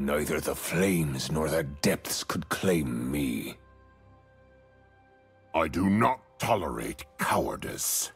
Neither the flames nor the depths could claim me. I do not tolerate cowardice.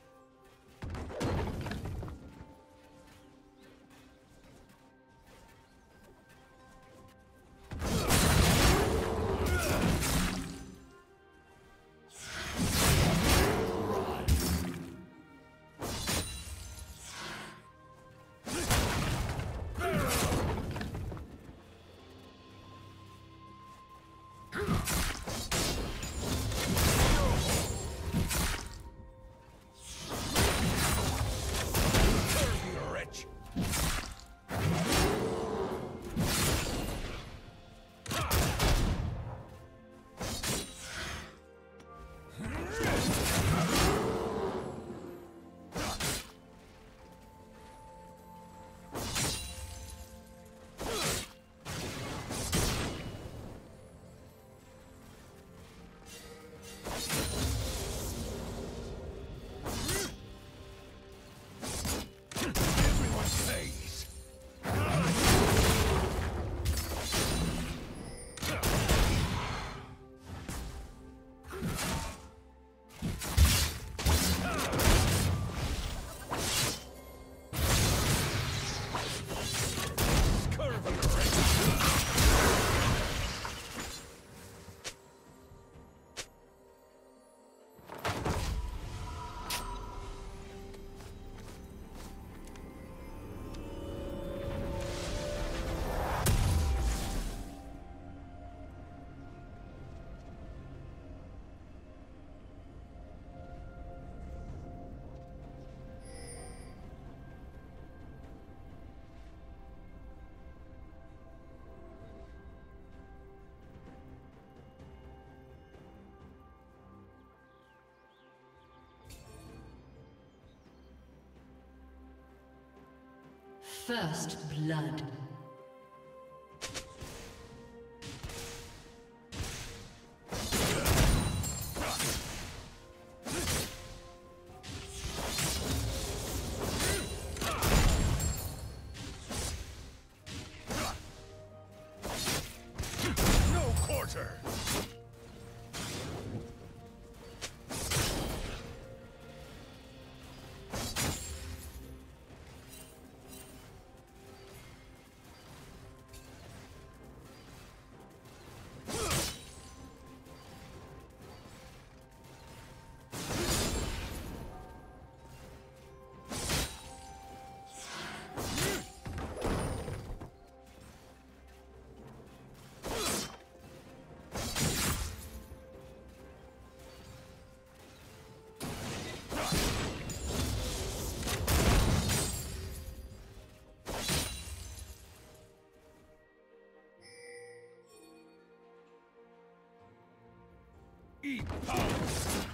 First blood. Eat power!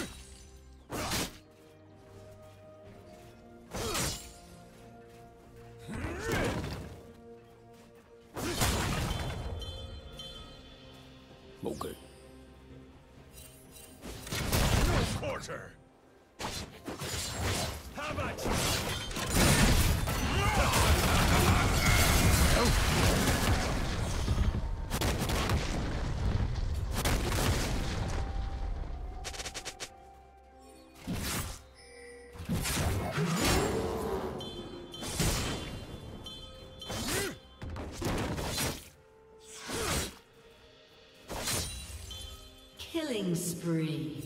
Killing spree.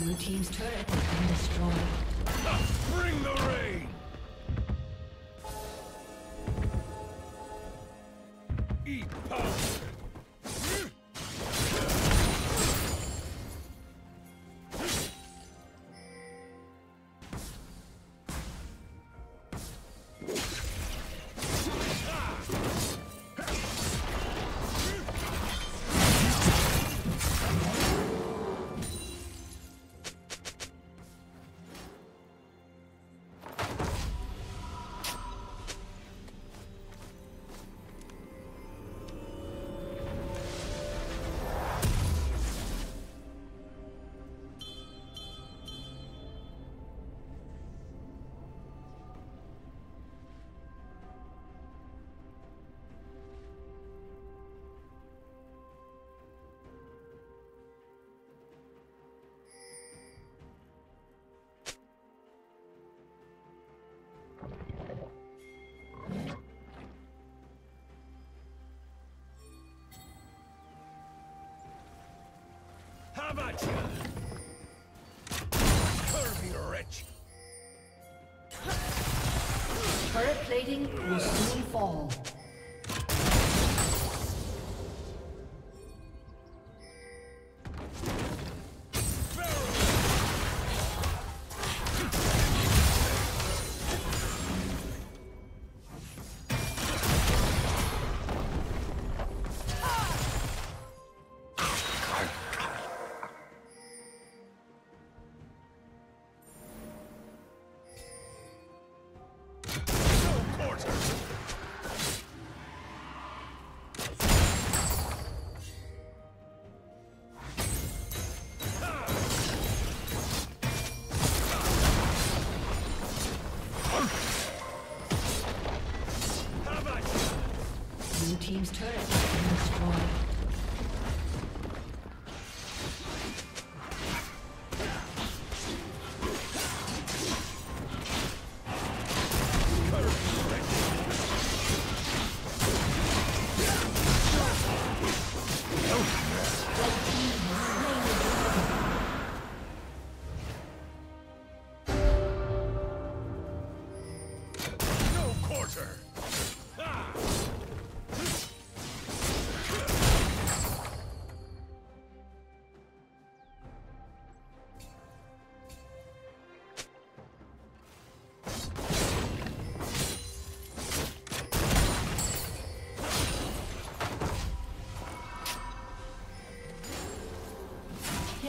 Blue Team's turret has been destroyed. Bring the rain! Have at ya! Curvy wretch! Turret plating will soon fall.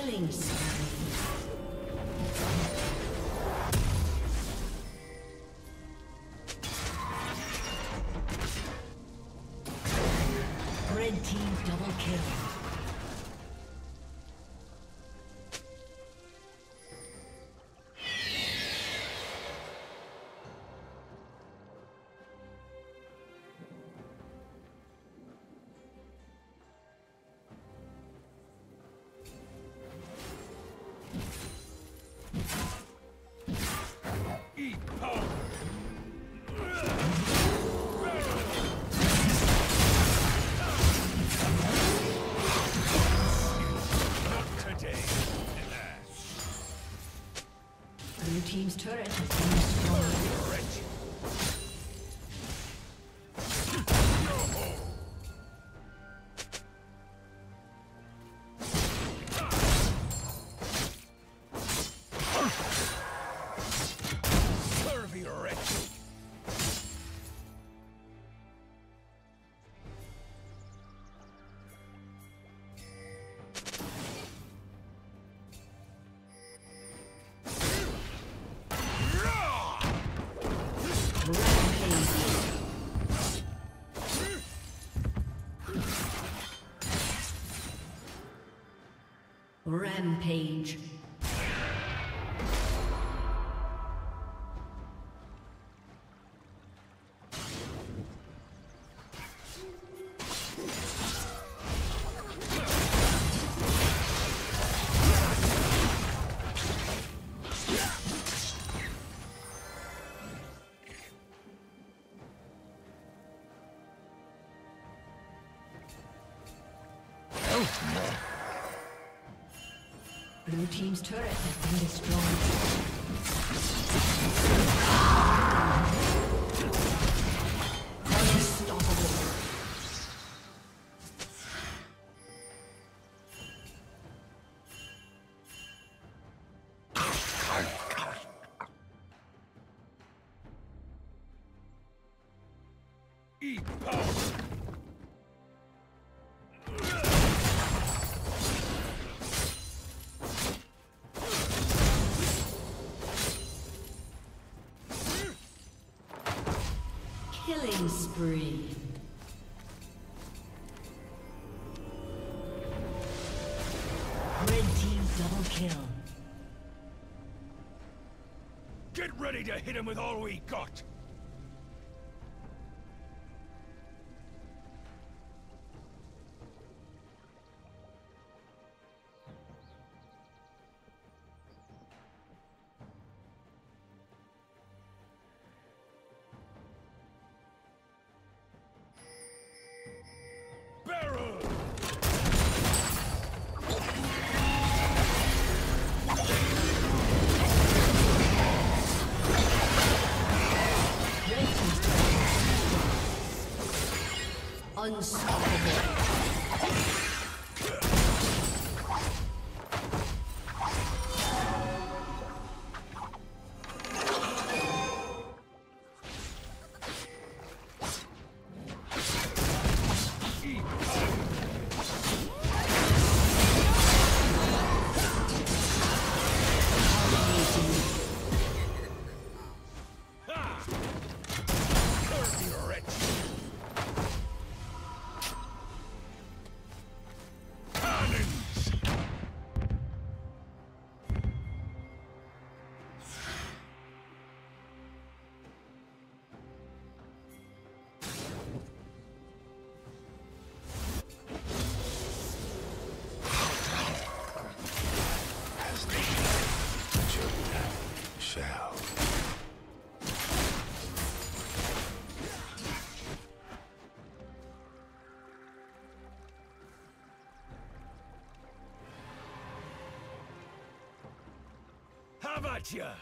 Killing spree. Turret has been Rampage. Team's turret has been destroyed. Eat power. Killing spree. Red team double kill. Get ready to hit him with all we got. Unstoppable. Have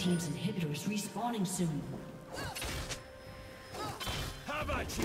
Team's inhibitor is respawning soon. How about you?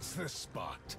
It's the spot.